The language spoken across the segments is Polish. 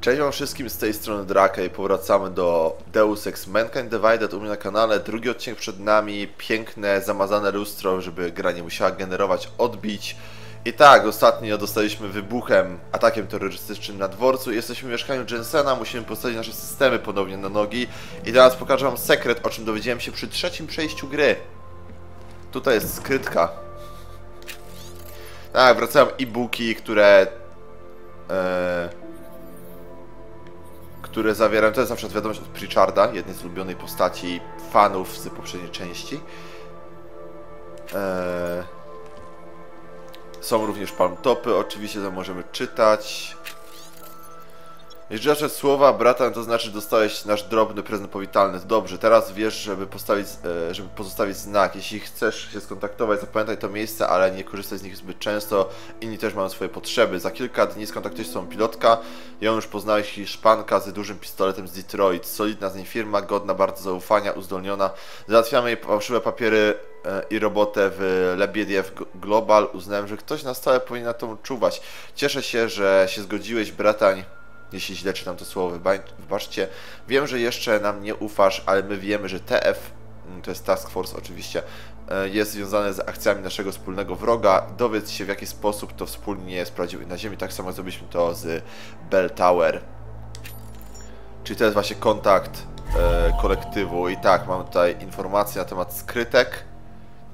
Cześć wam wszystkim z tej strony Draka i powracamy do Deus Ex Mankind Divided u mnie na kanale. Drugi odcinek przed nami, piękne, zamazane lustro, żeby gra nie musiała generować odbić. I tak, ostatnio dostaliśmy wybuchem, atakiem terrorystycznym na dworcu. Jesteśmy w mieszkaniu Jensena, musimy postawić nasze systemy ponownie na nogi. I teraz pokażę wam sekret, o czym dowiedziałem się przy trzecim przejściu gry. Tutaj jest skrytka. Tak, wracają e-booki, które... E, które zawierają, to jest na przykład wiadomość od Pritcharda, jednej z ulubionej postaci fanów z poprzedniej części. Eee... Są również palmtopy, oczywiście to możemy czytać. Jeśli zawsze słowa brata, to znaczy dostałeś nasz drobny prezent powitalny. Dobrze, teraz wiesz, żeby postawić, e, żeby pozostawić znak. Jeśli chcesz się skontaktować, zapamiętaj to miejsce, ale nie korzystaj z nich zbyt często. Inni też mają swoje potrzeby. Za kilka dni skontaktujesz się z tą pilotka. Ją już poznałeś Hiszpanka z dużym pistoletem z Detroit. Solidna z niej firma, godna bardzo zaufania, uzdolniona. Załatwiamy jej fałszywe papiery e, i robotę w Lebiediew Global. Uznałem, że ktoś na stałe powinien na to czuwać. Cieszę się, że się zgodziłeś, bratań jeśli źle czytam to słowo, wybaczcie. Wiem, że jeszcze nam nie ufasz, ale my wiemy, że TF, mm, to jest Task Force oczywiście, e, jest związane z akcjami naszego wspólnego wroga. Dowiedz się w jaki sposób to wspólnie sprawdził na Ziemi. Tak samo zrobiliśmy to z Bell Tower. Czyli to jest właśnie kontakt e, kolektywu. I tak, mamy tutaj informacje na temat skrytek,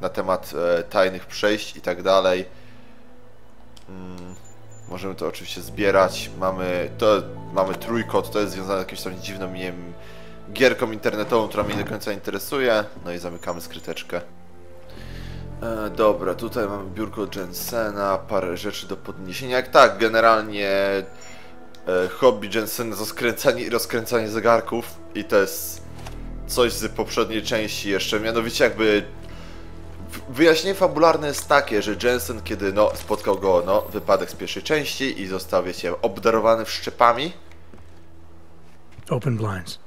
na temat e, tajnych przejść i tak dalej. Mm. Możemy to oczywiście zbierać. Mamy, to, mamy trójkot, to jest związane z jakąś tam dziwną, nie wiem, gierką internetową, która mnie nie do końca interesuje. No i zamykamy skryteczkę. E, dobra, tutaj mamy biurko Jensena, parę rzeczy do podniesienia. Jak tak, generalnie e, hobby Jensena to skręcanie i rozkręcanie zegarków i to jest coś z poprzedniej części jeszcze, mianowicie jakby Wyjaśnienie fabularne jest takie, że Jensen, kiedy no, spotkał go no, wypadek z pierwszej części i został, wiecie, obdarowany wszczepami, Open blinds.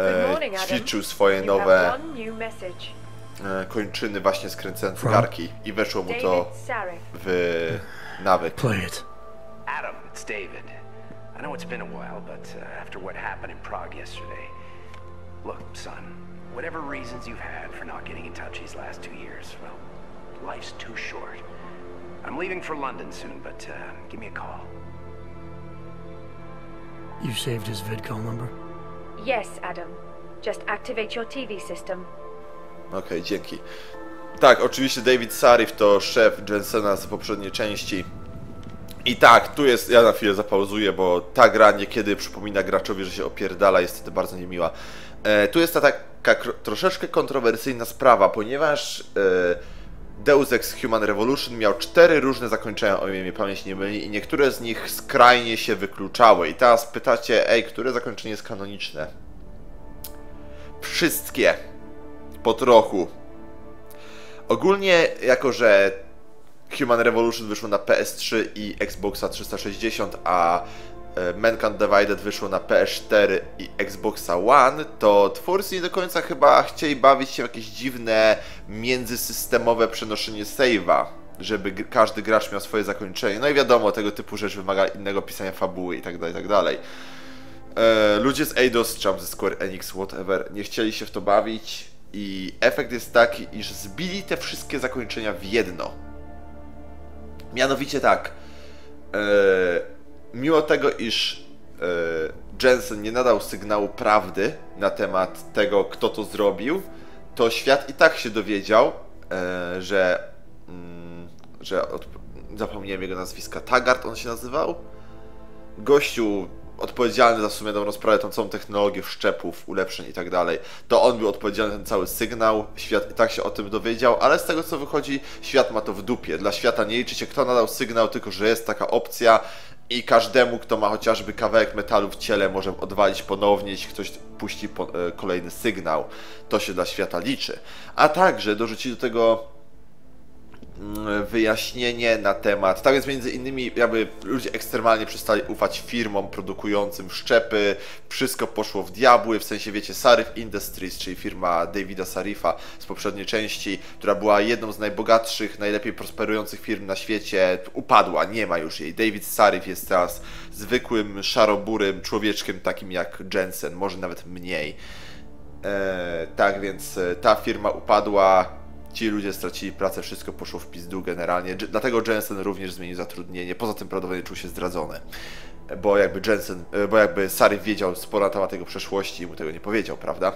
e, ćwiczył swoje nowe e, kończyny właśnie skręcając garki i weszło mu to w nawyk. Play it. Adam, it's David. I know it's been a while, but uh, after what happened in Prague yesterday, look, son, Whatever reasons you've had for not getting in touch these last two years, well, life's too short. I'm leaving for London soon, but uh, give me a call. You saved his vidcall number? Yes, Adam. Just activate your TV system. Okej, okay, dzięki. Tak, oczywiście David Sarif to szef Jensena z poprzedniej części. I tak, tu jest, ja na chwilę zapauzuję, bo ta gra niekiedy przypomina graczowi, że się opierdala, jest wtedy bardzo niemiła. E, tu jest ta taka troszeczkę kontrowersyjna sprawa, ponieważ e, Deus Ex Human Revolution miał cztery różne zakończenia, o ile mnie pamięć nie myli, i niektóre z nich skrajnie się wykluczały. I teraz pytacie, ej, które zakończenie jest kanoniczne? Wszystkie. Po trochu. Ogólnie, jako że Human Revolution wyszło na PS3 i Xboxa 360, a Mankind Divided wyszło na PS4 i Xboxa One, to twórcy nie do końca chyba chcieli bawić się w jakieś dziwne międzysystemowe przenoszenie save'a, żeby każdy gracz miał swoje zakończenie. No i wiadomo, tego typu rzecz wymaga innego pisania fabuły i tak dalej, i tak. E, ludzie z Eidos, czy ze Square Enix, whatever, nie chcieli się w to bawić i efekt jest taki, iż zbili te wszystkie zakończenia w jedno. Mianowicie tak. Yy, mimo tego, iż e, Jensen nie nadał sygnału prawdy na temat tego, kto to zrobił, to świat i tak się dowiedział, e, że, mm, że od, zapomniałem jego nazwiska, Taggart on się nazywał? Gościu odpowiedzialny za w sumie tą rozprawę, tą całą technologię wszczepów, ulepszeń i tak dalej. To on był odpowiedzialny za ten cały sygnał, świat i tak się o tym dowiedział, ale z tego co wychodzi, świat ma to w dupie. Dla świata nie liczy się kto nadał sygnał, tylko że jest taka opcja i każdemu, kto ma chociażby kawałek metalu w ciele, może odwalić ponownie, jeśli ktoś puści po, e, kolejny sygnał. To się dla świata liczy. A także dorzuci do tego wyjaśnienie na temat. Tak więc między innymi jakby ludzie ekstremalnie przestali ufać firmom produkującym szczepy. Wszystko poszło w diabły, w sensie wiecie, Sarif Industries, czyli firma Davida Sarifa z poprzedniej części, która była jedną z najbogatszych, najlepiej prosperujących firm na świecie, upadła, nie ma już jej. David Sarif jest teraz zwykłym, szaroburym człowieczkiem takim jak Jensen, może nawet mniej. E, tak więc e, ta firma upadła, ci ludzie stracili pracę, wszystko poszło w pizdu generalnie. Dlatego Jensen również zmienił zatrudnienie. Poza tym prawdopodobnie czuł się zdradzony. Bo jakby Jensen, e, bo jakby Sarif wiedział sporo na temat jego przeszłości i mu tego nie powiedział, prawda?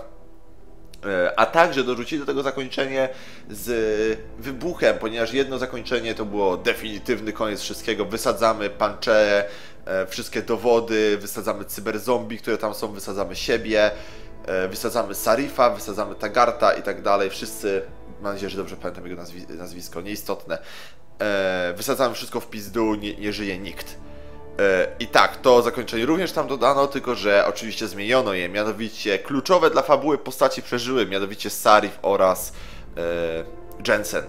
E, A także dorzucili do tego zakończenie z wybuchem, ponieważ jedno zakończenie to było definitywny koniec wszystkiego. Wysadzamy pancze, e, wszystkie dowody, wysadzamy cyberzombie, które tam są, wysadzamy siebie, wysadzamy Sarifa, wysadzamy Tagarta i tak dalej. Wszyscy, mam nadzieję, że dobrze pamiętam jego nazwi- nazwisko, nieistotne. E, Wysadzamy wszystko w pizdu, nie, nie żyje nikt. E, I tak, to zakończenie również tam dodano, tylko że oczywiście zmieniono je, mianowicie kluczowe dla fabuły postaci przeżyły, mianowicie Sarif oraz e, Jensen.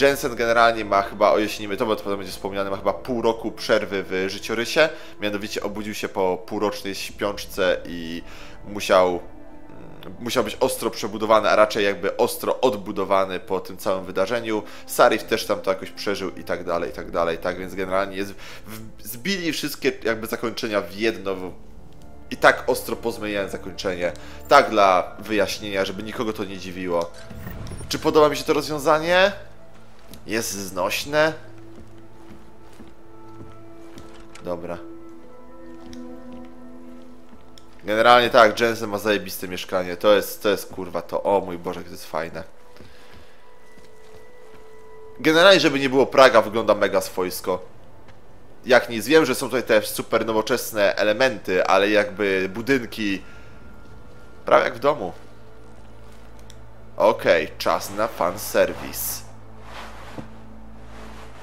Jensen generalnie ma chyba, o jeśli nie my to, bo to potem będzie wspomniane, ma chyba pół roku przerwy w życiorysie, mianowicie obudził się po półrocznej śpiączce i musiał musiał być ostro przebudowany, a raczej jakby ostro odbudowany po tym całym wydarzeniu. Sarif też tam to jakoś przeżył i tak dalej, i tak dalej, tak więc generalnie jest, w, zbili wszystkie jakby zakończenia w jedno i tak ostro pozmieniałem zakończenie, tak dla wyjaśnienia, żeby nikogo to nie dziwiło. Czy podoba mi się to rozwiązanie? Jest znośne? Dobra. Generalnie tak, Jensen ma zajebiste mieszkanie. To jest, to jest kurwa to. O mój Boże, to jest fajne. Generalnie, żeby nie było Praga, wygląda mega swojsko. Jak nic, wiem, że są tutaj te super nowoczesne elementy, ale jakby budynki. Prawie jak w domu. Okej, czas na fan service.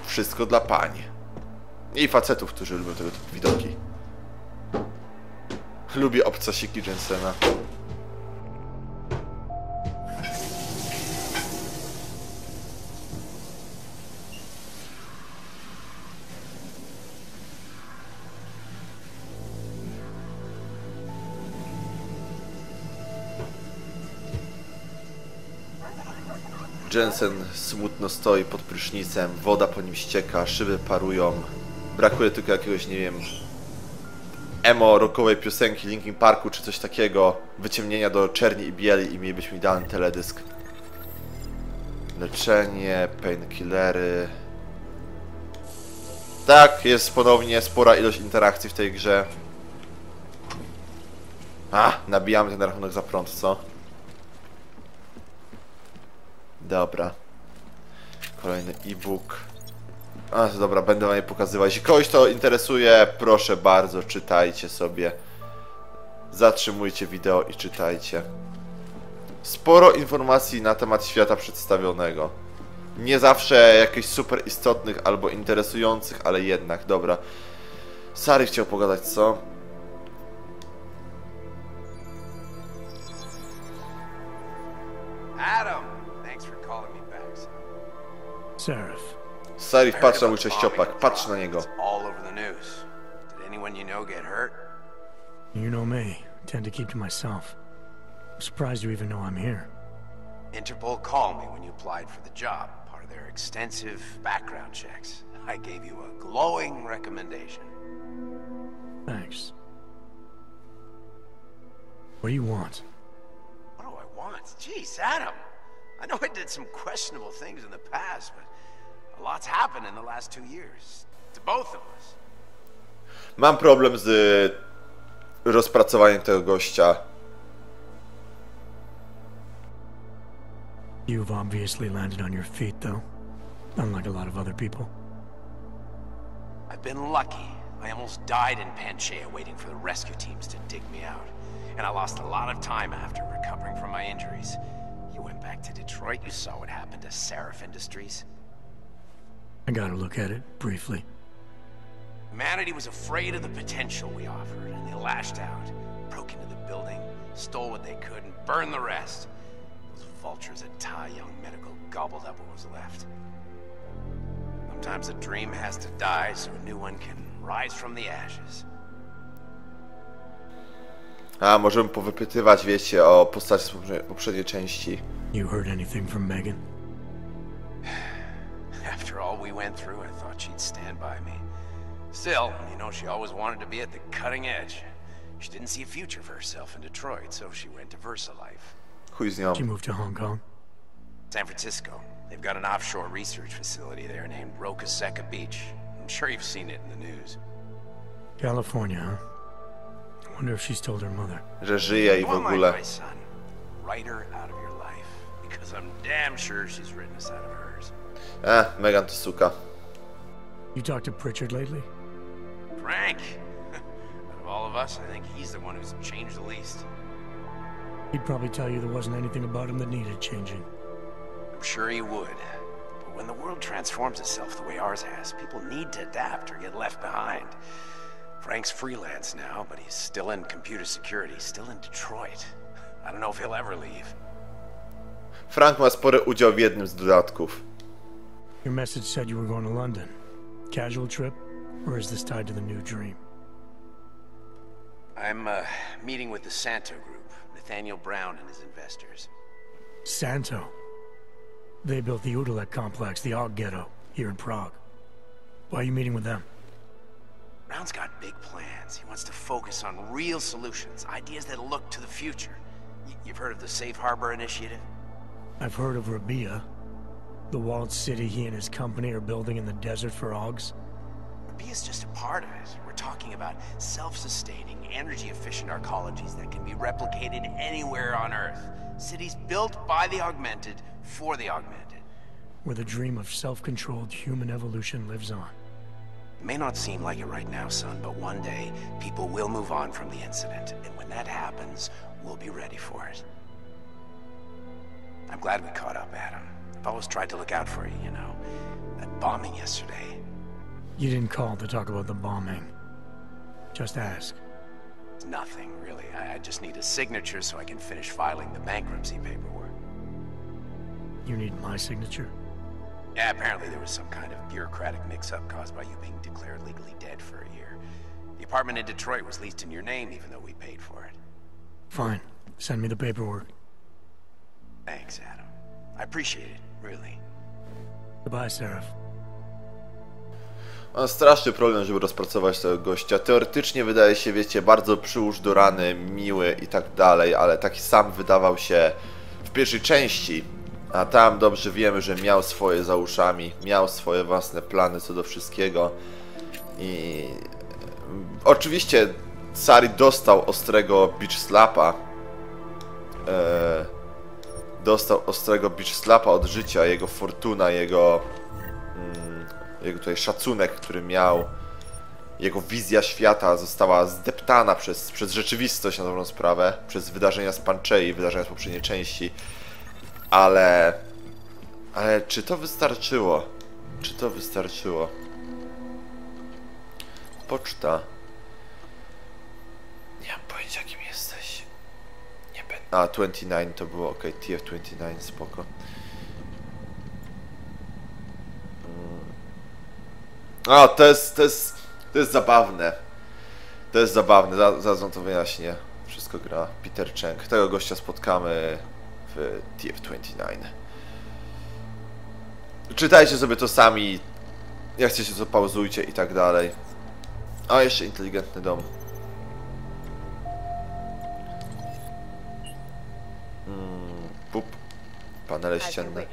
Wszystko dla pań. I facetów, którzy lubią tego typu widoki. Lubię obcasiki Jensena. Jensen smutno stoi pod prysznicem, woda po nim ścieka, szyby parują. Brakuje tylko jakiegoś, nie wiem, emo rockowej piosenki Linkin Parku czy coś takiego, wyciemnienia do czerni i bieli i mielibyśmy idealny teledysk. Leczenie, painkillery. Tak, jest ponownie spora ilość interakcji w tej grze. A, nabijamy ten rachunek za prąd, co? Dobra. Kolejny e-book. A, dobra, będę wam je pokazywać. Jeśli kogoś to interesuje, proszę bardzo, czytajcie sobie. Zatrzymujcie wideo i czytajcie. Sporo informacji na temat świata przedstawionego. Nie zawsze jakichś super istotnych albo interesujących, ale jednak, dobra. Sary chciał pogadać, co? Adam, thanks for calling me back. Seraph. Sarif, I heard patrz na about mój the sześciopak, bombing patrz na niego. All over the news. Did anyone you know get hurt? You know me. Tend to keep to myself. I'm surprised you even know I'm here. Interpol called me when you applied for the job, part of their extensive background checks. I gave you a glowing recommendation. Thanks. What do you want? What do I want? Jeez, Adam. I know I did some questionable things in the past, but a lot's happened in the last two years. To both of us. Mam problem z rozpracowaniem tego gościa. You've obviously landed on your feet, though. Unlike a lot of other people. I've been lucky. I almost died in Panchea waiting for the rescue teams to dig me out. And I lost a lot of time after recovering from my injuries. You went back to Detroit, you saw what happened to Seraph Industries. I gotta look at it, briefly. Humanity was afraid of the potential we offered, and they lashed out, broke into the building, stole what they could, and burned the rest. Those vultures at Tai Young Medical gobbled up what was left. Sometimes a dream has to die so a new one can rise from the ashes. A, możemy powypytywać, wiecie, o postaci z poprzedniej- poprzedniej części. You heard anything from Megan? After all we went through, I thought she'd stand by me. Still, you know, she always wanted to be at the cutting edge. She didn't see a future for herself in Detroit, so she went to VersaLife. Chuj z nią. She moved to Hong Kong? San Francisco. They've got an offshore research facility there named Roca Seca Beach. I'm sure you've seen it in the news. California, huh? I wonder if she's told her mother. Że żyje i w Don't mind ogóle. my son. Write her out of your life. Because I'm damn sure she's written us out of hers. E, Megan to suka. You talked to Pritchard lately? Frank! out of all of us, I think he's the one who's changed the least. He'd probably tell you there wasn't anything about him that needed changing. I'm sure he would. But when the world transforms itself the way ours has, people need to adapt or get left behind. Frank's freelance now, but he's still in computer security, still in Detroit. I don't know if he'll ever leave. Frank ma spory udział w jednym z dodatków. Your message said you were going to London. Casual trip? Or is this tied to the new dream? I'm uh, meeting with the Santo Group, Nathaniel Brown and his investors. Santo. They built the Udalek complex, the Og Ghetto, here in Prague. Why are you meeting with them? Brown's got big plans. He wants to focus on real solutions, ideas that look to the future. Y- you've heard of the Safe Harbor Initiative? I've heard of Rabia, the walled city he and his company are building in the desert for Ogs. B is just a part of it. We're talking about self-sustaining, energy-efficient arcologies that can be replicated anywhere on Earth. Cities built by the augmented, for the augmented. where the dream of self-controlled human evolution lives on. It may not seem like it right now, son, but one day, people will move on from the incident. And when that happens, we'll be ready for it. I'm glad we caught up, Adam. I've always tried to look out for you, you know. That bombing yesterday. You didn't call to talk about the bombing. Just ask. It's nothing, really. I, I just need a signature so I can finish filing the bankruptcy paperwork. You need my signature? Yeah, apparently there was some kind of bureaucratic mix-up caused by you being declared legally dead for a year. The apartment in Detroit was leased in your name, even though we paid for it. Fine. Send me the paperwork. Thanks, Adam. I appreciate it, really. Goodbye, Seraph. Mam straszny problem, żeby rozpracować tego gościa. Teoretycznie wydaje się, wiecie, bardzo przyłóż do rany, miły i tak dalej, ale taki sam wydawał się w pierwszej części. A tam dobrze wiemy, że miał swoje za uszami, miał swoje własne plany co do wszystkiego. I oczywiście Sari dostał ostrego beach slapa. Eee, dostał ostrego beach slapa od życia, jego fortuna, jego jego tutaj szacunek, który miał, jego wizja świata została zdeptana przez, przez rzeczywistość na dobrą sprawę, przez wydarzenia z Panchei, wydarzenia z poprzedniej części. Ale... Ale czy to wystarczyło? Czy to wystarczyło? Poczta. Nie mam pojęcia kim jesteś. Nie będę... A, 29 to było, ok, TF29, spoko. A, to jest, to jest, to jest zabawne. To jest zabawne, za- zaraz wam to wyjaśnię. Wszystko gra Peter Cheng. Tego gościa spotkamy w TF29. Czytajcie sobie to sami. Jak chcecie, to pauzujcie i tak dalej. A, jeszcze inteligentny dom. Panele ścienne.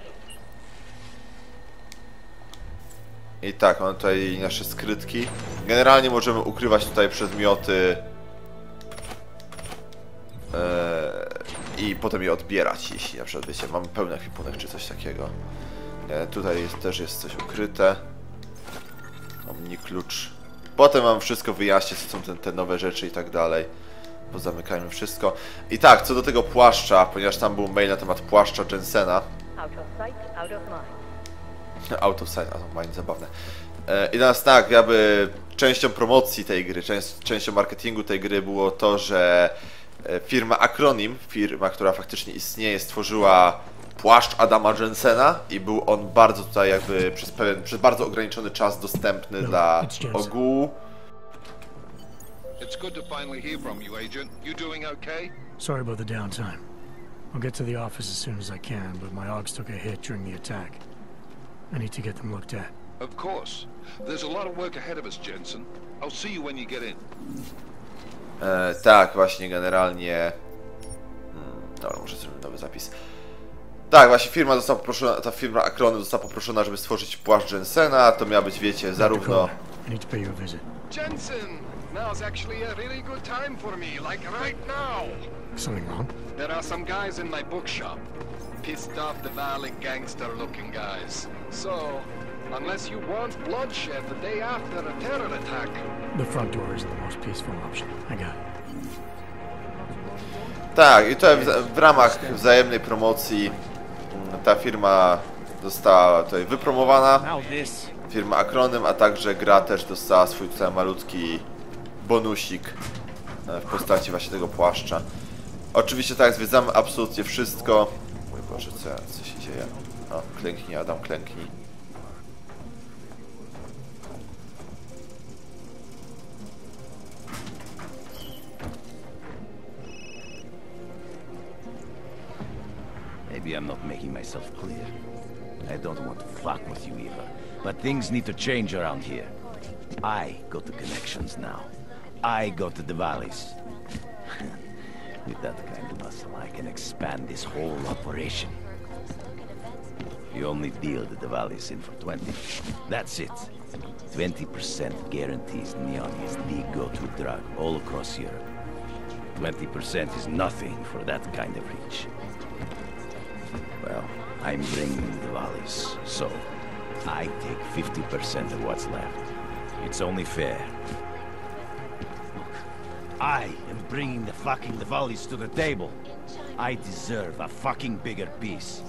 I tak, mamy tutaj nasze skrytki. Generalnie możemy ukrywać tutaj przedmioty eee, i potem je odbierać, jeśli na przykład wiecie, mamy pełny ekwipunek czy coś takiego. E, tutaj jest, też jest coś ukryte. Omni klucz. Potem wam wszystko wyjaśnię, co są te, te nowe rzeczy i tak dalej. Bo zamykajmy wszystko. I tak, co do tego płaszcza, ponieważ tam był mail na temat płaszcza Jensena. Out of sight, out of mind. Out of sight, out of mind, zabawne. E, I teraz tak, jakby częścią promocji tej gry, część, częścią marketingu tej gry było to, że e, firma Acronym, firma, która faktycznie istnieje, stworzyła płaszcz Adama Jensena i był on bardzo tutaj jakby przez pewien, przez bardzo ograniczony czas dostępny dla it's Jensen. ogółu. It's good to finally hear from you, Agent. You doing okay? Sorry about the downtime. I'll get to the office as soon as I can, but my Augs took a hit during the attack. I need to get them looked at. Of course. There's a lot of work ahead of us, Jensen. I'll see you when you get in. E, tak, właśnie generalnie. Hmm, dobra, muszę zrobić nowy zapis. Tak, właśnie firma została poproszona, ta firma Akronym została poproszona, żeby stworzyć płaszcz Jensena. To miała być, wiecie, zarówno. Dakota, I need to pay you a visit. Jensen, now's actually a really good time for me, like right now. Something wrong? There are some guys in my bookshop. Pissed off the Valley gangster looking guys. So, unless you want bloodshed the day after a terror attack, The front door isn't the most peaceful option. I got it. Tak, i tutaj w, w ramach wzajemnej promocji mm, ta firma została tutaj wypromowana. Firma Akronym, a także gra też dostała swój tutaj malutki bonusik e, w postaci właśnie tego płaszcza. Oczywiście tak, zwiedzamy absolutnie wszystko. Mój Boże, co, co się dzieje? O, klęknij Adam, klęknij. Maybe I'm not making myself clear. I don't want to fuck with you, Eva. But things need to change around here. I got the connections now. I got the Diwalis. with that kind of muscle, I can expand this whole operation. You only deal the Diwalis in for 20. That's it. 20% guarantees Neon is the go-to drug all across Europe. 20% is nothing for that kind of reach. Well, I'm bringing the valleys, so I take 50% of what's left. It's only fair. I am bringing the fucking Diwalis to the table. I deserve a fucking bigger piece.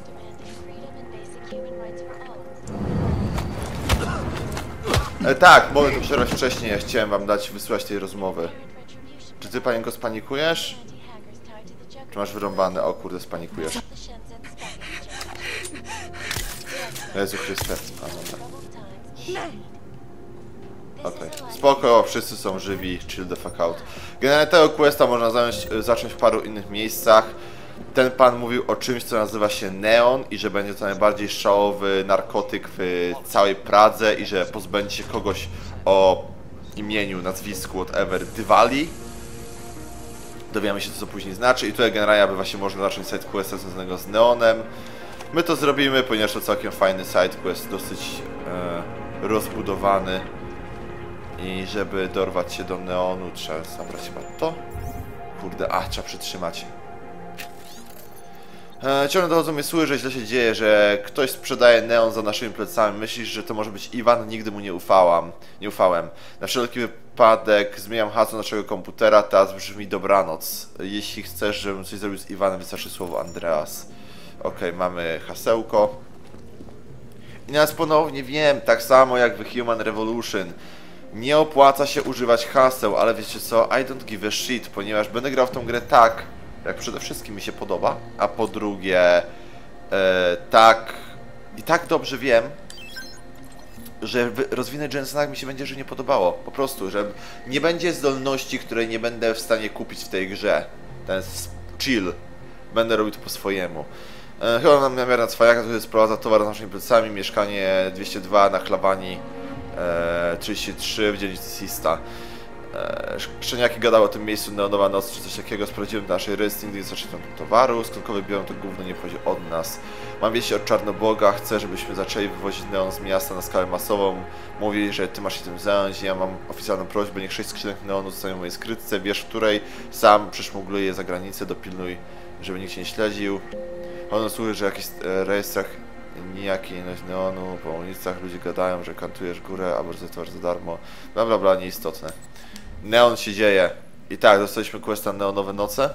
E, tak, mogę to przerwać wcześniej, ja chciałem wam dać wysłuchać tej rozmowy. Czy ty panienko spanikujesz? Czy masz wyrąbane? O kurde, spanikujesz. Jezu Chryste. A, dobra. Okej, spoko, wszyscy są żywi, chill the fuck out. Generalnie tego questa można zająć, zacząć w paru innych miejscach. Ten pan mówił o czymś, co nazywa się Neon i że będzie to najbardziej szałowy narkotyk w całej Pradze i że pozbędzie się kogoś o imieniu, nazwisku, whatever, Diwali. Dowiemy się, co to później znaczy i tutaj generalnie aby właśnie można zacząć side questa związanego z Neonem. My to zrobimy, ponieważ to całkiem fajny side quest, dosyć e, rozbudowany. I żeby dorwać się do neonu, trzeba zabrać chyba to. Kurde, a, trzeba przytrzymać. E, ciągle dochodzą mnie słuchy, że źle się dzieje, że ktoś sprzedaje neon za naszymi plecami. Myślisz, że to może być Iwan? Nigdy mu nie ufałam. Nie ufałem. Na wszelki wypadek zmieniam hasło naszego komputera, teraz brzmi dobranoc. Jeśli chcesz, żebym coś zrobił z Iwanem, wystarczy słowo Andreas. Okej, mamy hasełko. I teraz ponownie wiem, tak samo jak w Human Revolution. Nie opłaca się używać haseł, ale wiecie co? I don't give a shit, ponieważ będę grał w tą grę tak, jak przede wszystkim mi się podoba, a po drugie, e, tak i tak dobrze wiem, że wy- rozwinę Jensena jak mi się będzie, że nie podobało. Po prostu, że nie będzie zdolności, której nie będę w stanie kupić w tej grze. Ten chill. Będę robił to po swojemu. E, chyba mam namiar na cwajaka, który sprowadza towar z naszymi plecami. Mieszkanie 202 na Chlawani e, 33 w dzielnicy Sista. E, Szczeniaki gadały o tym miejscu Neonowa Noc czy coś takiego. Sprawdziłem naszej rejestr, nigdy nie zaczęli tam towaru. Skądkowie biorą to gówno, nie pochodzi od nas. Mam wieści od Czarnoboga, chcę, żebyśmy zaczęli wywozić neon z miasta na skalę masową. Mówi, że ty masz się tym zająć. Ja mam oficjalną prośbę, niech sześć skrzynek neonu zostanie w mojej skrytce. Wiesz, w której sam przeszmugluję je za granicę. Dopilnuj, żeby nikt się nie śledził. Ono służy, że w jakichś e, rejestrach nijakiej ilość neonu, po ulicach ludzie gadają, że kantujesz górę, albo że to za darmo. Bla bla bla, nieistotne. Neon się dzieje. I tak, dostaliśmy questa Neonowe Noce.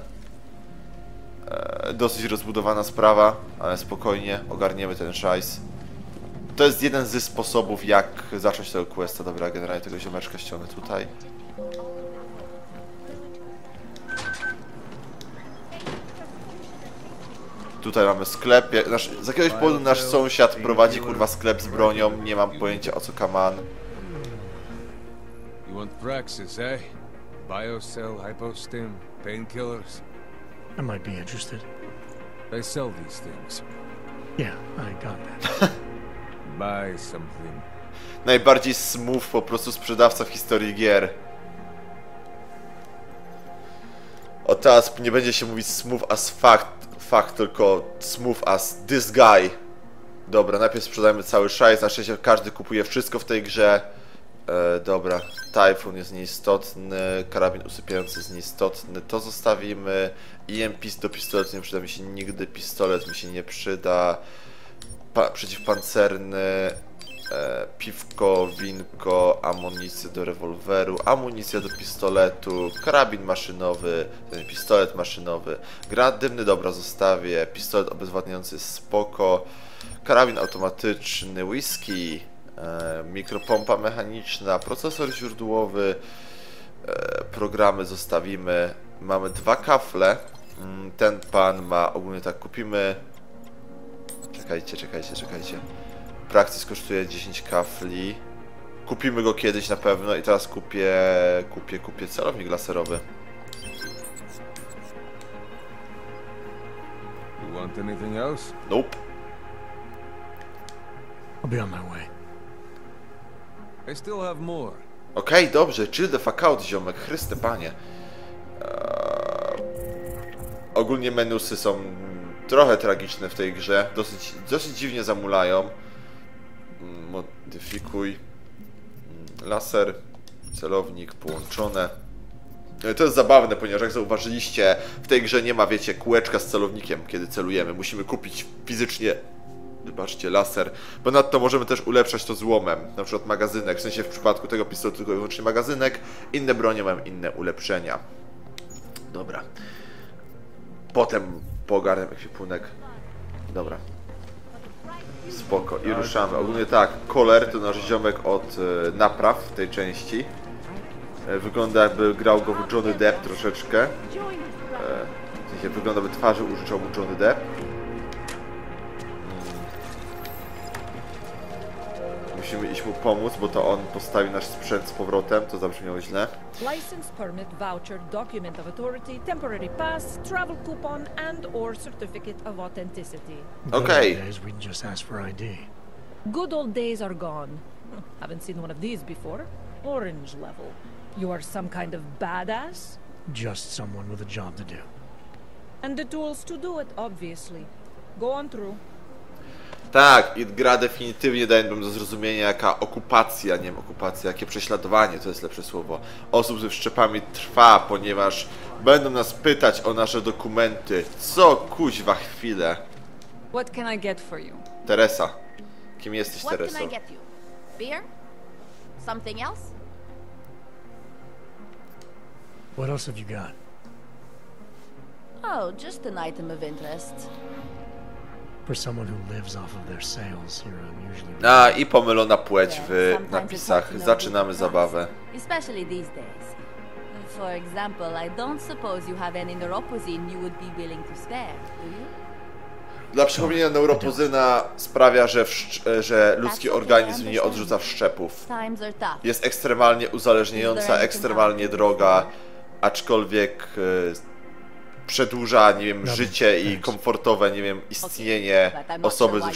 E, dosyć rozbudowana sprawa, ale spokojnie, ogarniemy ten szajs. To jest jeden ze sposobów, jak zacząć tego questa. Dobra, generalnie tego ziomeczka ściągnę tutaj. Tutaj mamy sklep. jak- Nasz, z jakiegoś powodu nasz sąsiad prowadzi kurwa sklep z bronią. Nie mam pojęcia o co kaman. You want Praxis, eh? Biocell, hypostim, painkillers. I might be interested. They sell these things. Yeah, I got that. Buy something. Najbardziej smooth po prostu sprzedawca w historii gier. O teraz nie będzie się mówić smooth as fact, fact tylko smooth as this guy. Dobra, najpierw sprzedajmy cały szajs, na szczęście każdy kupuje wszystko w tej grze. E, dobra, Typhoon jest nieistotny, karabin usypiający jest nieistotny, to zostawimy. EMP do pistoletu nie przyda mi się nigdy, pistolet mi się nie przyda. Pa przeciwpancerny, e, piwko, winko, amunicję do rewolweru, amunicja do pistoletu, karabin maszynowy, ten pistolet maszynowy, granat dymny, dobra, zostawię, pistolet obezwładniający spoko, karabin automatyczny, whisky, e, mikropompa mechaniczna, procesor źródłowy, e, programy zostawimy, mamy dwa kafle, Mm, ten pan ma, ogólnie tak kupimy, czekajcie, czekajcie, czekajcie, Praktis kosztuje 10 kafli. Kupimy go kiedyś na pewno i teraz kupię, kupię, kupię celownik laserowy. You want anything else? Nope. I'll be on my way. I still have more. Okej, dobrze, chill the fuck out, ziomek, chryste panie. Eee, ogólnie menusy są trochę tragiczne w tej grze, dosyć, dosyć dziwnie zamulają. Mm, Laser, celownik, połączone. To jest zabawne, ponieważ jak zauważyliście, w tej grze nie ma, wiecie, kółeczka z celownikiem, kiedy celujemy. Musimy kupić fizycznie, wybaczcie, laser. Ponadto możemy też ulepszać to złomem, na przykład magazynek. W sensie w przypadku tego pistoletu tylko i wyłącznie magazynek. Inne bronie mają inne ulepszenia. Dobra. Potem pogarnę ekwipunek. Dobra. Spoko. I ruszamy. Ogólnie tak, Koler to nasz ziomek od e, napraw w tej części. E, Wygląda jakby grał go Johnny Depp troszeczkę. E, w sensie wygląda by twarzy użyczał mu Johnny Depp. Musimy iść mu pomóc, bo to on postawi nasz sprzęt z powrotem. To zabrzmiało źle. License, permit, voucher, document of authority, temporary pass, travel coupon, and or certificate of authenticity. Good Okay. old days, we'd just ask for ID. Good old days are gone. Haven't seen one of these before. Orange level. You are some kind of badass? Just someone with a job to do. And the tools to do it, obviously. Go on through. Tak, i gra definitywnie daje nam do zrozumienia, jaka okupacja, nie wiem, okupacja, jakie prześladowanie, to jest lepsze słowo, osób ze wszczepami trwa, ponieważ będą nas pytać o nasze dokumenty. Co kuźwa chwilę. What can I get for you? Teresa. Kim jesteś, What Tereso? can I get you? Beer? Something else? What else have you got? Oh, just an item of interest. A, i pomylona płeć w napisach. Zaczynamy zabawę. trust, Especially these days. For example, I don't suppose you have any neuropozyne you would be willing to spare, do you? Dla przypomnienia, neuropozyna sprawia, że, wszcz- że ludzki organizm nie odrzuca wszczepów. Jest ekstremalnie uzależniająca, ekstremalnie droga, aczkolwiek e, przedłuża, nie wiem, życie i komfortowe, nie wiem, istnienie not osoby ze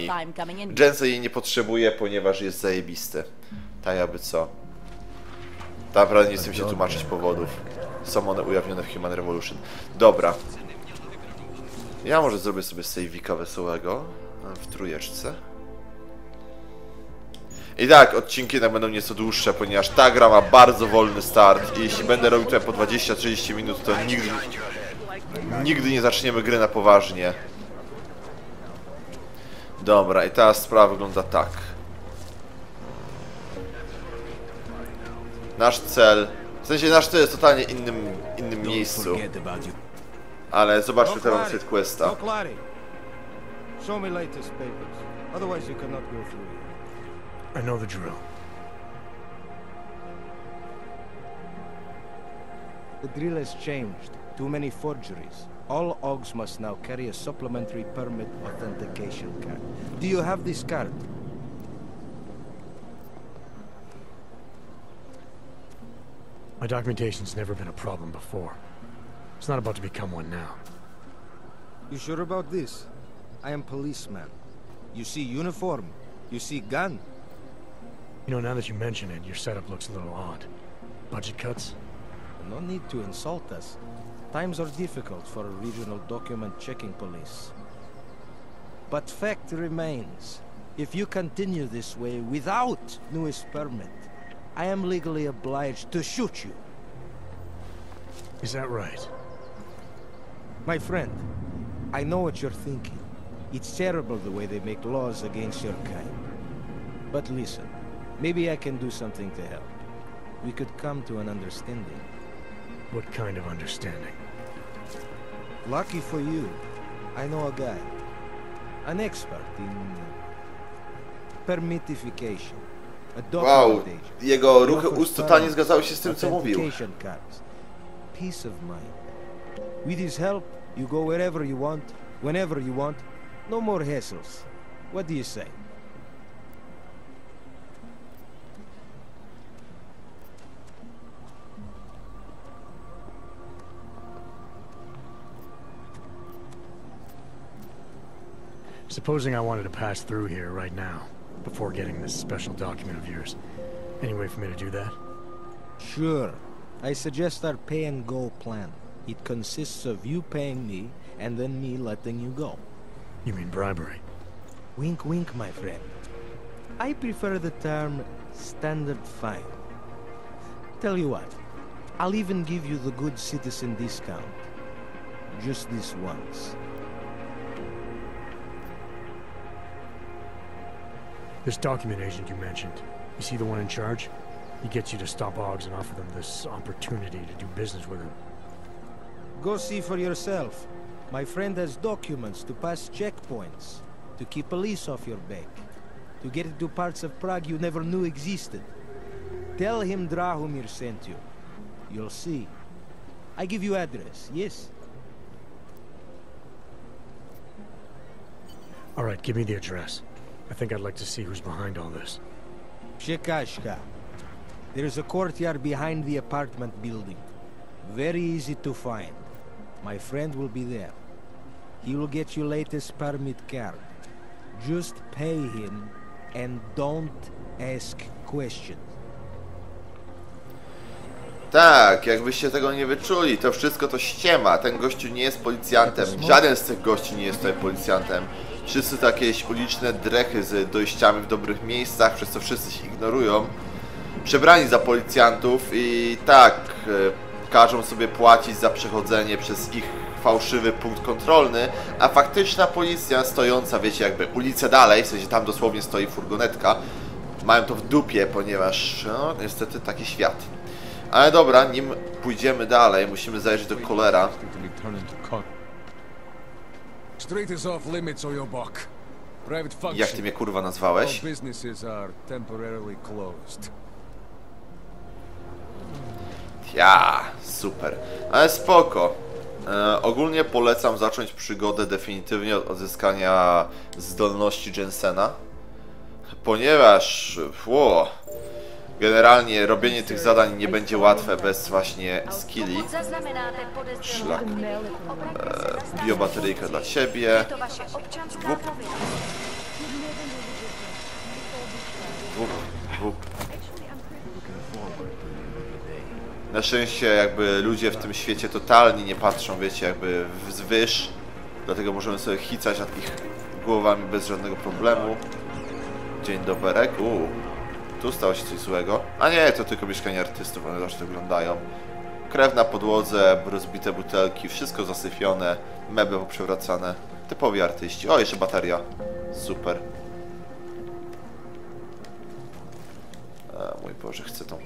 in. Jensen jej nie potrzebuje, ponieważ jest zajebisty. Tak jakby co. Tak naprawdę nie chcę się tłumaczyć powodów. Są one ujawnione w Human Revolution. Dobra. Ja może zrobię sobie save'ika wesołego e, w trójeczce. I tak, odcinki jednak będą nieco dłuższe, ponieważ ta gra ma bardzo wolny start i jeśli będę robił tutaj po 20-30 minut, to nigdy, nigdy nie zaczniemy gry na poważnie. Dobra, i teraz sprawa wygląda tak. Nasz cel, w sensie nasz cel jest totalnie innym, innym miejscu, ale zobaczmy teraz side questa. Show me latest papers. Otherwise you cannot go through here. I know the drill. The drill has changed. Too many forgeries. All OGs must now carry a supplementary permit authentication card. Do you have this card? My documentation's never been a problem before. It's not about to become one now. You sure about this? I am policeman. You see uniform. You see gun. You know, now that you mention it, your setup looks a little odd. Budget cuts? No need to insult us. Times are difficult for a regional document checking police. But fact remains, if you continue this way without newest permit, I am legally obliged to shoot you. Is that right? My friend, I know what you're thinking. It's terrible the way they make laws against your kind. But listen, maybe I can do something to help. We could come to an understanding. What kind of understanding? Lucky for you, I know a guy. An expert in uh, permitification. Wow, jego ruchy ust totalnie zgadzały się z tym, co mówił. Peace of mind. With his help, you go wherever you want, whenever you want. No more hassles. What do you say? Supposing I wanted to pass through here right now, before getting this special document of yours. Any way for me to do that? Sure. I suggest our pay and go plan. It consists of you paying me and then me letting you go. You mean bribery? Wink, wink, my friend. I prefer the term standard fine. Tell you what, I'll even give you the good citizen discount. Just this once. This document agent you mentioned, you see the one in charge? He gets you to stop Oggs and offer them this opportunity to do business with him. Go see for yourself. My friend has documents to pass checkpoints, to keep police off your back, to get into parts of Prague you never knew existed. Tell him Drahomir sent you. You'll see. I give you address, yes? All right, give me the address. I think I'd like to see who's behind all this. Shekashka. There is a courtyard behind the apartment building. Very easy to find. My friend will be there. He will get you latest permit card. Just pay him and don't ask questions. Tak, jakbyście tego nie wyczuli, to wszystko to ściema. Ten gościu nie jest policjantem. Żaden z tych gości nie jest tutaj policjantem. Wszyscy to jakieś uliczne drechy z dojściami w dobrych miejscach, przez co wszyscy się ignorują. Przebrani za policjantów i tak e, każą sobie płacić za przechodzenie przez ich fałszywy punkt kontrolny, a faktyczna policja stojąca, wiecie, jakby ulicę dalej, w sensie tam dosłownie stoi furgonetka, mają to w dupie, ponieważ no, niestety taki świat. Ale dobra, nim pójdziemy dalej, musimy zajrzeć do kolera. Is off limits your buck. Private function. Jak ty mnie kurwa nazwałeś? businesses are temporarily closed. Ja, super. Ale spoko. E, ogólnie polecam zacząć przygodę definitywnie od odzyskania zdolności Jensena. Ponieważ, ło, generalnie robienie tych zadań nie będzie łatwe bez właśnie skilli. Szlak. E, biobateryjka dla ciebie. Wup. Wup, wup. Na szczęście jakby ludzie w tym świecie totalnie nie patrzą, wiecie, jakby wzwyż. Dlatego możemy sobie hicać nad ich głowami bez żadnego problemu. Dzień doberek. Uuu. Tu stało się coś złego. A nie, to tylko mieszkanie artystów, one zawsze tak wyglądają. Krew na podłodze, rozbite butelki, wszystko zasyfione, meble poprzewracane. Typowi artyści. O, jeszcze bateria. Super. E, mój Boże, chcę tą...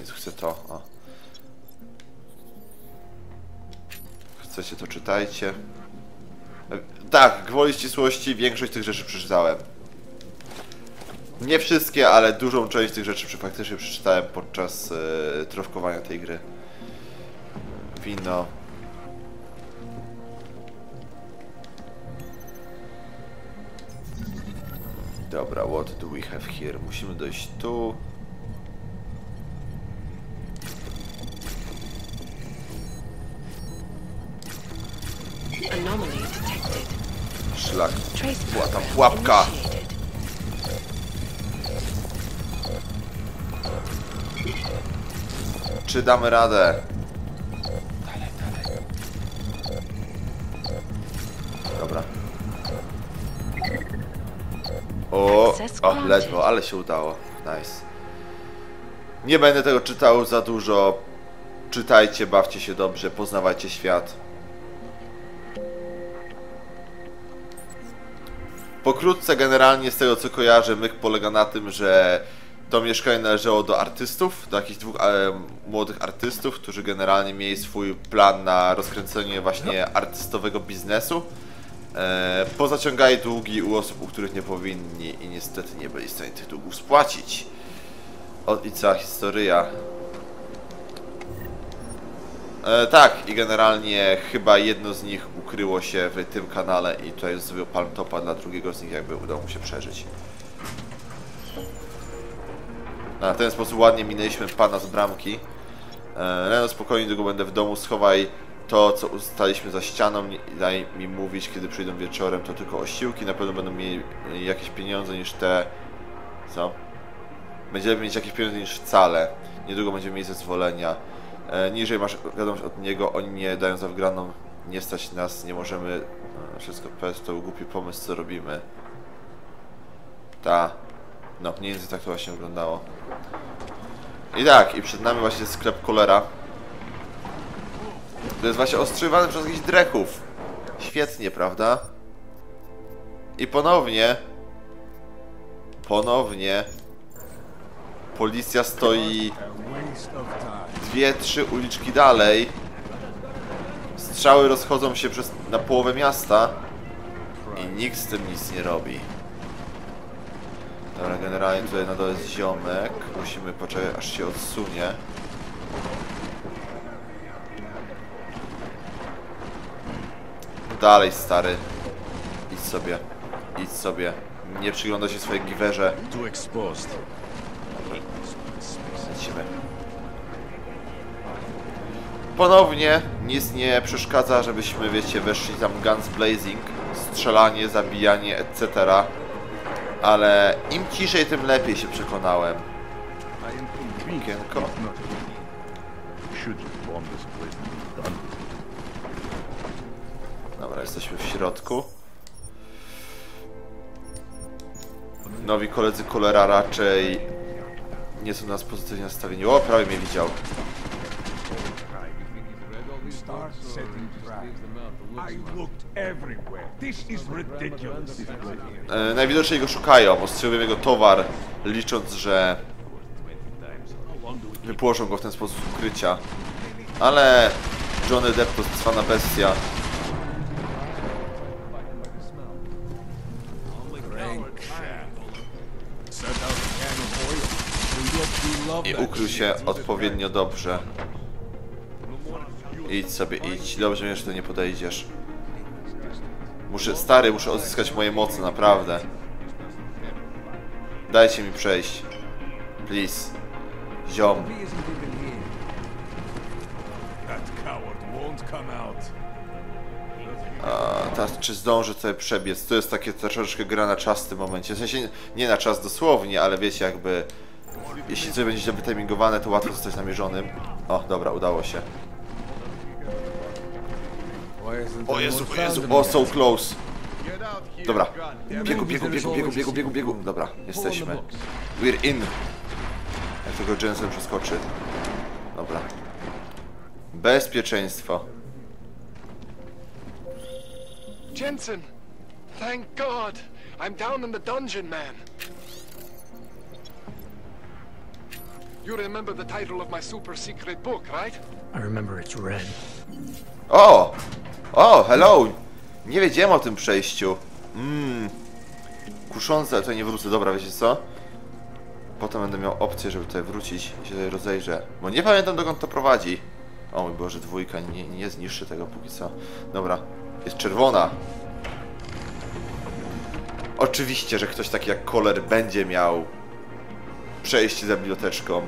Jezu, chcę to. O. Chcecie, to czytajcie. Tak, gwoli ścisłości, większość tych rzeczy przeczytałem. Nie wszystkie, ale dużą część tych rzeczy faktycznie przeczytałem podczas e, trofkowania tej gry. Wino. Dobra, what do we have here? Musimy dojść tu. Szlak. Była tam pułapka. Czy damy radę? Dobra. O, o, ledwo, ale się udało. Nice. Nie będę tego czytał za dużo. Czytajcie, bawcie się dobrze, poznawajcie świat. Pokrótce, generalnie z tego co kojarzę, myk polega na tym, że to mieszkanie należało do artystów, do jakichś dwóch e, młodych artystów, którzy generalnie mieli swój plan na rozkręcenie właśnie artystowego biznesu. E, pozaciągali długi u osób, u których nie powinni i niestety nie byli w stanie tych długów spłacić. Od i cała historia. E, tak, i generalnie chyba jedno z nich ukryło się w tym kanale i tutaj zrobił palm topa dla drugiego z nich, jakby udało mu się przeżyć. Na ten sposób ładnie minęliśmy pana z bramki. E, Leno, spokojnie, długo będę w domu, schowaj to, co ustaliśmy za ścianą daj mi mówić, kiedy przyjdą wieczorem, to tylko osiłki, na pewno będą mieli jakieś pieniądze niż te... Co? Będziemy mieć jakieś pieniądze niż wcale. Niedługo będziemy mieć zezwolenia. E, niżej masz wiadomość od niego, oni nie dają za wgraną, nie stać nas, nie możemy... E, wszystko PS to głupi pomysł, co robimy. Ta. No, mniej więcej tak to właśnie wyglądało. I tak, i przed nami właśnie sklep Kolera. To jest właśnie ostrzywany przez jakichś drechów. Świetnie, prawda? I ponownie... Ponownie... Policja stoi... Dwie, trzy uliczki dalej. Strzały rozchodzą się przez, na połowę miasta. I nikt z tym nic nie robi. Dobra, generalnie tutaj na dole jest ziomek. Musimy poczekać aż się odsunie. Dalej, stary. Idź sobie. Idź sobie. Nie przygląda się swojej giwerze. Too exposed. Lecimy. Ponownie nic nie przeszkadza, żebyśmy, wiecie, weszli tam guns blazing, strzelanie, zabijanie, etc. Ale im ciszej, tym lepiej się przekonałem. Okienko. Dobra, jesteśmy w środku. Nowi koledzy Kolera raczej nie są nas pozytywnie nastawieni. O, prawie mnie widział. Start setting E, najwidoczniej go szukają. Ostrzeliwują jego towar, licząc, że wypłoszą go w ten sposób ukrycia. Ale Johnny Depp to cwana bestia. I ukrył się odpowiednio dobrze. Idź sobie, idź. Dobrze wiesz, że ty nie podejdziesz. Muszę, stary, muszę odzyskać moje moce, naprawdę. Dajcie mi przejść. Please. Ziom. A, czy zdążę tutaj przebiec? To jest takie troszeczkę gra na czas w tym momencie. W sensie nie- na czas dosłownie, ale wiecie jakby... Jeśli coś będzie wytimingowane, to łatwo zostać namierzonym. O, dobra, udało się. O Jezu, o Jezu, o, so close. Dobra, biegu, biegu, biegu, biegu, biegu, biegu, biegu. Dobra, jesteśmy. We're in. Jak tylko Jensen przeskoczy. Dobra. Bezpieczeństwo. Jensen! Thank God! I'm down in the dungeon, man. You remember the title of my super secret book, right? I remember it's red. O! O, hello! Nie wiedziałem o tym przejściu. Mmm. Kuszące, to nie wrócę. Dobra, wiecie co? Potem będę miał opcję, żeby tutaj wrócić i się tutaj rozejrzę. Bo nie pamiętam dokąd to prowadzi. O mój Boże, dwójka nie, nie zniszczy tego póki co. Dobra, jest czerwona. Oczywiście, że ktoś taki jak Koler będzie miał przejście za biblioteczką.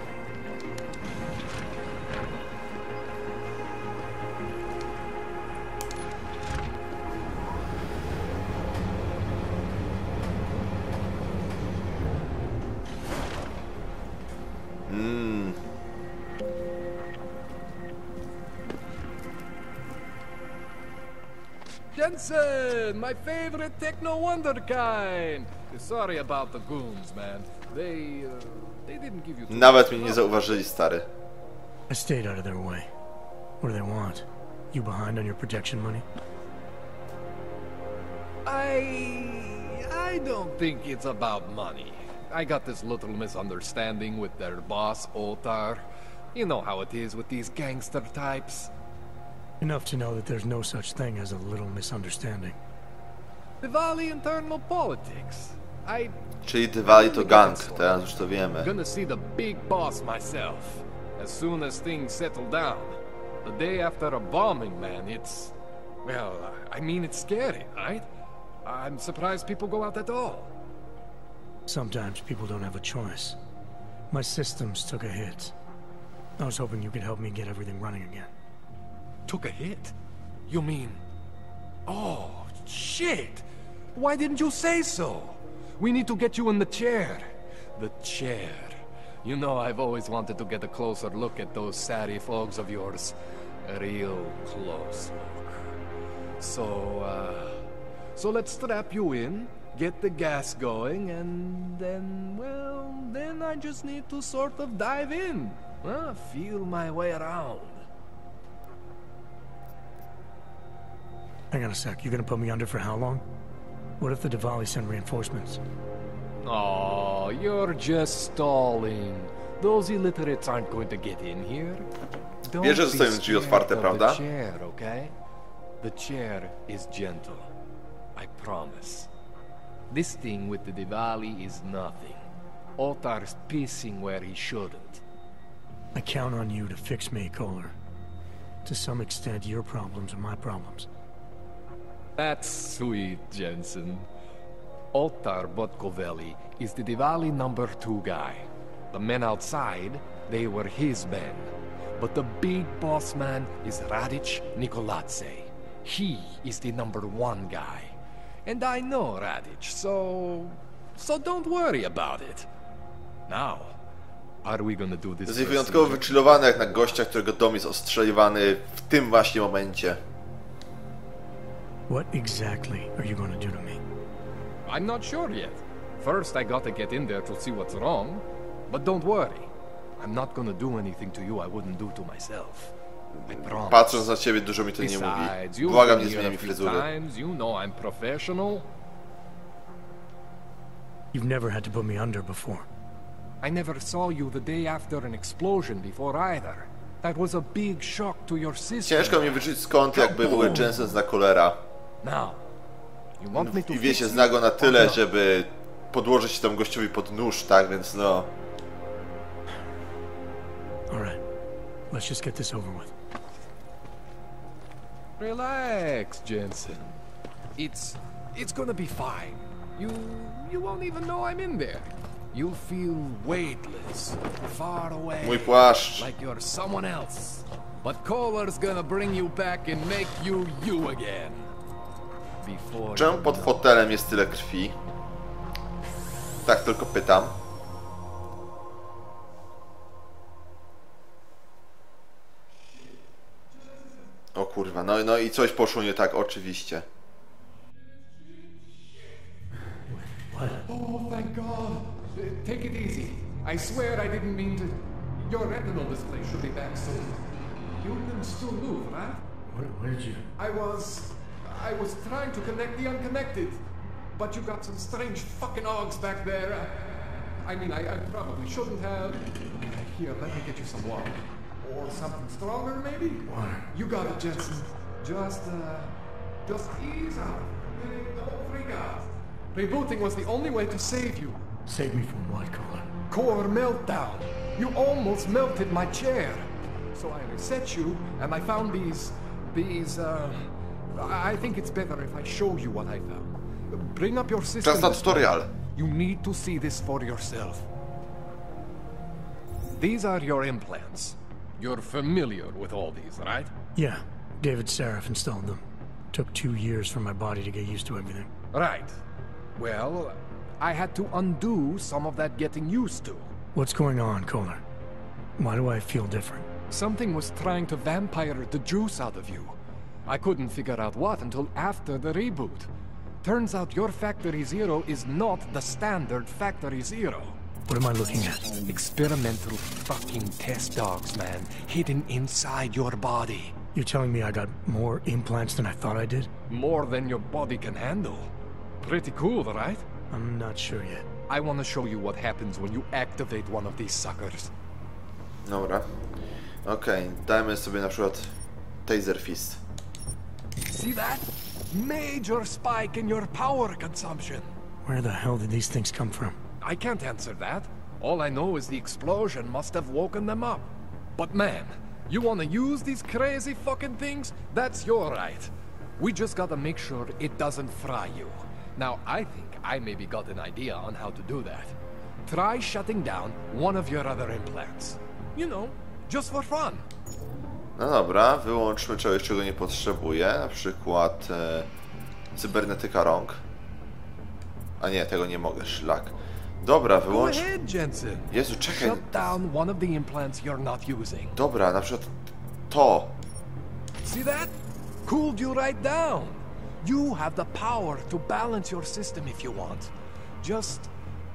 Jensen, my favorite techno wonderkind. Sorry about the goons, man. They, uh, they didn't give you. too Nawet much mnie nie trouble. zauważyli, stary. I stayed out of their way. What do they want? You behind on your protection money? I, I don't think it's about money. I got this little misunderstanding with their boss, Otar. You know how it is with these gangster types. Enough to know that there's no such thing as a little misunderstanding. Diwali internal politics. I Czyli Dywali to gang, teraz już to wiemy. gonna see the big boss myself as soon as things settle down. The day after a bombing, man, it's well, I mean it's scary, right? I'm surprised people go out at all. Sometimes people don't have a choice. My systems took a hit. I was hoping you could help me get everything running again. Took a hit? You mean Oh, shit. Why didn't you say so? We need to get you in the chair. The chair. You know I've always wanted to get a closer look at those satty fogs of yours. A real close look. So, uh... So let's strap you in, get the gas going, and then, well, then I just need to sort of dive in. Feel my way around. Hang on a sec. You gonna put me under for how long? What if the Diwali send reinforcements? Oh, you're just stalling. Those illiterates aren't going to get in here. Don't Wiesz, że be zostają drzwi scared otwarte, of prawda? The chair, okay? The chair is gentle. I promise. This thing with the Diwali is nothing. Otar's pissing where he shouldn't. I count on you to fix me, Kohler. To some extent, your problems are my problems. That's sweet, Jensen. Otar Botkovelli is the Diwali number two guy. The men outside, they were his men. But the big boss man is Radic Nikoladze. He is the number one guy. And I know Radic, so... So don't worry about it. Now, are we gonna do this Jesteś procedure? wyjątkowo wychillowany jak na gościa, którego dom jest ostrzeliwany w tym właśnie momencie. What exactly are you gonna do to me? I'm not sure yet. First, I gotta get in there to see what's wrong. But don't worry. I'm not gonna do anything to you I wouldn't do to myself. I promise. Patrząc na ciebie, dużo mi to nie Besides, mówi. Błagam, nie zmieniaj mi fryzury. times. You know I'm professional. You've never had to put me under before. I never saw you the day after an explosion before either. That was a big shock to your system. Ciężko mi wyczuć skąd jakby w ogóle Jensen zna Kolera. Now, you want me to I wiecie, fix zna you go na or tyle, not? żeby podłożyć temu gościowi pod nóż, tak? Więc no... Alright. Let's just get this over with. Relax, Jensen. It's it's gonna be fine. You you won't even know I'm in there. You'll feel weightless, far away. Mój płaszcz. Like you're someone else. But Kohler's gonna bring you back and make you you again. Czemu pod fotelem jest tyle krwi? Tak tylko pytam. O kurwa, no, no i coś poszło nie tak, oczywiście. Oh, thank God. Take it easy. I swear I didn't mean to. Your retinal display should be back soon. You can still move, right? Where, where did you... I was. I was trying to connect the unconnected. But you got some strange fucking ogs back there. I, I mean, I, I probably shouldn't have. Here, let me get you some water. Or something stronger, maybe? Water. You got it, Jensen. Just, uh. Just ease out. Don't freak out. Rebooting was the only way to save you. Save me from what, Kohler? Core meltdown. You almost melted my chair. So I reset you, and I found these, these, uh, I I think it's better if I show you what I found. bring up your system. Czas na tutorial. You need to see this for yourself. These are your implants. You're familiar with all these, right? Yeah, David Seraph installed them. Took two years for my body to get used to everything. Right. Well, I had to undo some of that getting used to. What's going on, Kohler? Why do I feel different? Something was trying to vampire the juice out of you. I couldn't figure out what until after the reboot. Turns out your Factory Zero is not the standard Factory Zero. What am I looking at? Experimental fucking test dogs, man. Hidden inside your body. You're telling me I got more implants than I thought I did? More than your body can handle. Pretty cool, right? I'm not sure yet. I want to show you what happens when you activate one of these suckers. Dobra. Okej, okay, dajmy sobie na przykład Taser Fist. See that? Major spike in your power consumption. Where the hell did these things come from? I can't answer that. All I know is the explosion must have woken them up. But man, you want to use these crazy fucking things? That's your right. We just gotta make sure it doesn't fry you. Now, I think I maybe got an idea on how to do that. Try shutting down one of your other implants. You know, just for fun. No dobra, wyłączmy czegoś, czego nie potrzebuję. Na przykład e, cybernetyka rąk. A nie, tego nie mogę, szlak. Dobra, wyłącz... Jezu, czekaj. Dobra, na przykład to. See that? Cooled you right down. You have the power to balance your system if you want. Just,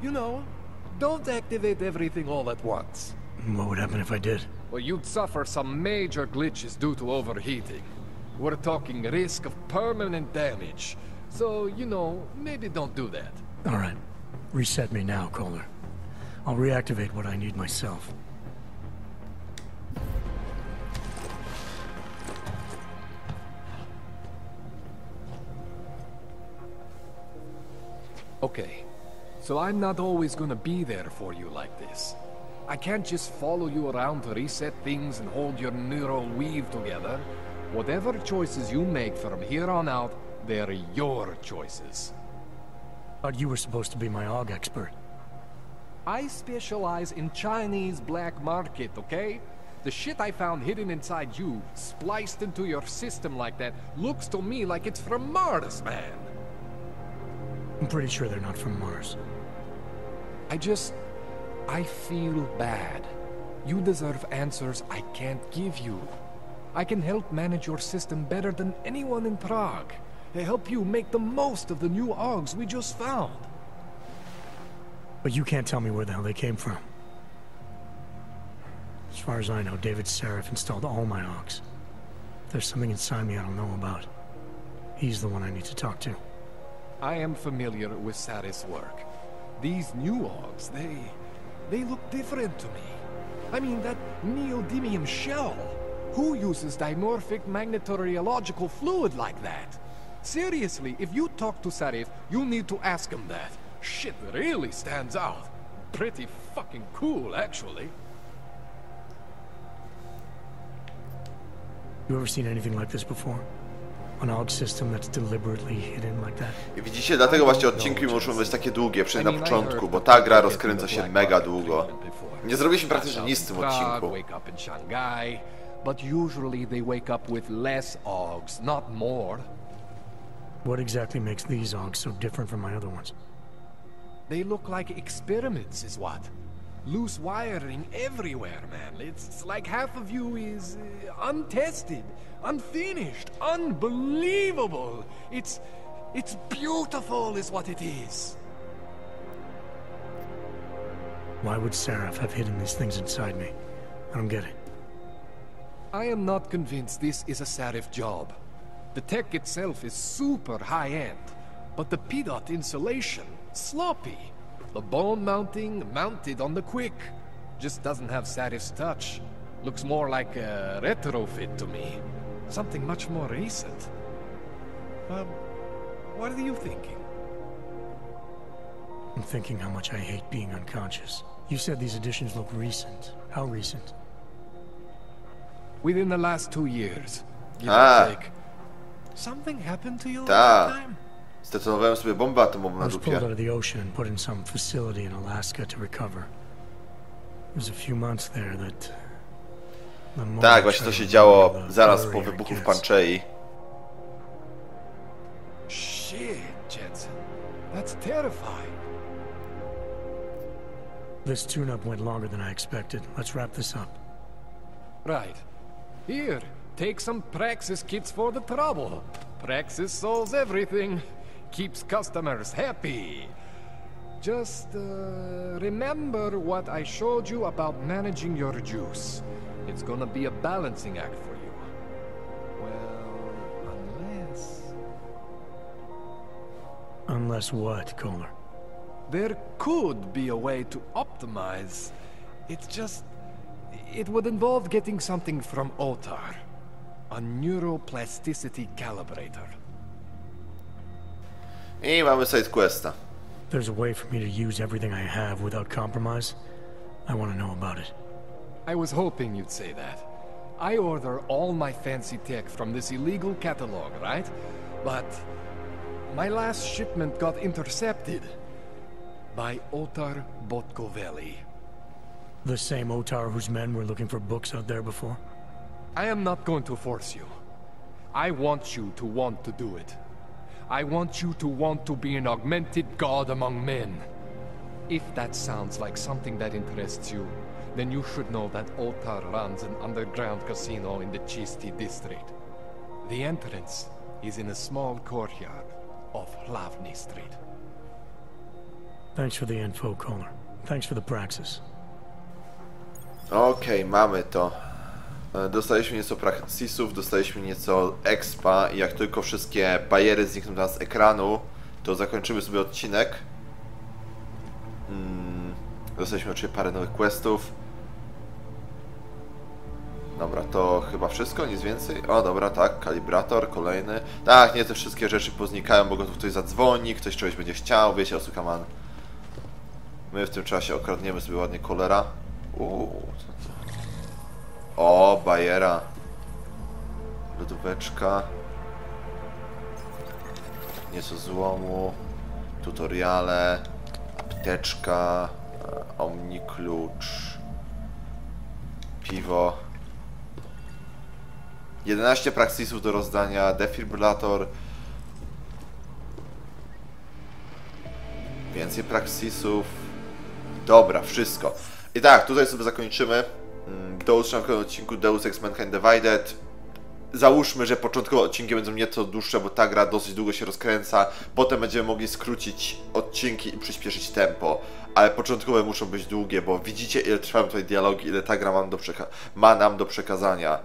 you know, don't activate everything all at once. What would happen if I did? Well, you'd suffer some major glitches due to overheating. We're talking risk of permanent damage. So, you know, maybe don't do that. All right. Reset me now, Kohler. I'll reactivate what I need myself. Okay, so I'm not always gonna be there for you like this. I can't just follow you around to reset things and hold your neural weave together. Whatever choices you make from here on out, they're your choices. Thought you were supposed to be my AUG expert. I specialize in Chinese black market, okay? The shit I found hidden inside you, spliced into your system like that, looks to me like it's from Mars, man. I'm pretty sure they're not from Mars. I just... I feel bad. You deserve answers I can't give you. I can help manage your system better than anyone in Prague. I help you make the most of the new AUGs we just found. But you can't tell me where the hell they came from. As far as I know, David Sarif installed all my AUGs. There's something inside me I don't know about, he's the one I need to talk to. I am familiar with Saris' work. These new AUGs, they... they look different to me. I mean, that neodymium shell. Who uses dimorphic magnetorheological fluid like that? Seriously, if you talk to Sarif, you need to ask him that. Shit really stands out. Pretty fucking cool, actually. You ever seen anything like this before? Widzicie, dlatego właśnie odcinki muszą być takie długie, przynajmniej na początku, bo ta gra rozkręca się mega długo. Nie zrobiliśmy praktycznie nic w tym odcinku. But usually they wake up with less AUGs, not more. What exactly makes these AUGs so different from my other ones? They look like experiments, is what? Loose wiring everywhere, man. It's, it's like half of you is uh, untested, unfinished, unbelievable. It's, it's beautiful, is what it is. Why would Seraph have hidden these things inside me? I don't get it. I am not convinced this is a Seraph job. The tech itself is super high-end, but the PDOT insulation, sloppy. The bone mounting, mounted on the quick. Just doesn't have Sarif's touch. Looks more like a retrofit to me. Something much more recent. Um, what are you thinking? I'm thinking how much I hate being unconscious. You said these additions look recent. How recent? Within the last two years, give Ah. take. Something happened to you Ta. that time? Zdetonowałem sobie bombę atomową I na was pulled dupie. out of the ocean and put in some facility in Alaska to recover. It was a few months there that... the more Tak, I właśnie to tried się to działo zaraz po wybuchu w gets. Panchei. Shit, Jensen. That's terrifying. This tune-up went longer than I expected. Let's wrap this up. Right. Here, take some Praxis kits for the trouble. Praxis solves everything. Keeps customers happy. Just, uh, remember what I showed you about managing your juice. It's gonna be a balancing act for you. Well, unless... Unless what, Kohler? There could be a way to optimize. It's just... It would involve getting something from Otar. A neuroplasticity calibrator. I mamy side questa. There's a way for me to use everything I have without compromise. I want to know about it. I was hoping you'd say that. I order all my fancy tech from this illegal catalog, right? But my last shipment got intercepted by Otar Botkoveli. The same Otar whose men were looking for books out there before? I am not going to force you. I want you to want to do it. I want you to want to be an augmented god among men. If that sounds like something that interests you, then you should know that Otar runs an underground casino in the Chisti district. The entrance is in a small courtyard off Hlavny Street. Thanks for the info, Kohler. Thanks for the praxis. Okej, mamy to. E, Dostaliśmy nieco praxisów, dostaliśmy nieco expa i jak tylko wszystkie bariery znikną teraz z ekranu, to zakończymy sobie odcinek. Mm, Dostaliśmy oczywiście parę nowych questów. Dobra, to chyba wszystko, nic więcej. O, dobra, tak, kalibrator, kolejny. Tak, nie, te wszystkie rzeczy poznikają, bo go tu ktoś zadzwoni, ktoś czegoś będzie chciał, wiecie, Osukaman. My w tym czasie okradniemy sobie ładnie kolera. Uuu, co to? O, bajera. Lodóweczka. Nieco złomu. Tutoriale. Apteczka. e, Omniklucz. Piwo. 11 praksisów do rozdania. Defibrylator. Więcej praksisów. Dobra, wszystko. I tak, tutaj sobie zakończymy. Do usłyszenia w kolejnym odcinku Deus Ex Mankind Divided. Załóżmy, że początkowe odcinki będą nieco dłuższe, bo ta gra dosyć długo się rozkręca. Potem będziemy mogli skrócić odcinki i przyspieszyć tempo. Ale początkowe muszą być długie, bo widzicie ile trwają tutaj dialogi, ile ta gra ma, do ma nam do przekazania.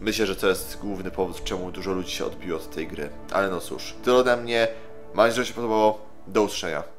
Myślę, że to jest główny powód, czemu dużo ludzi się odbiło od tej gry. Ale no cóż, tyle ode mnie. Mam nadzieję, że się podobało. Do usłyszenia.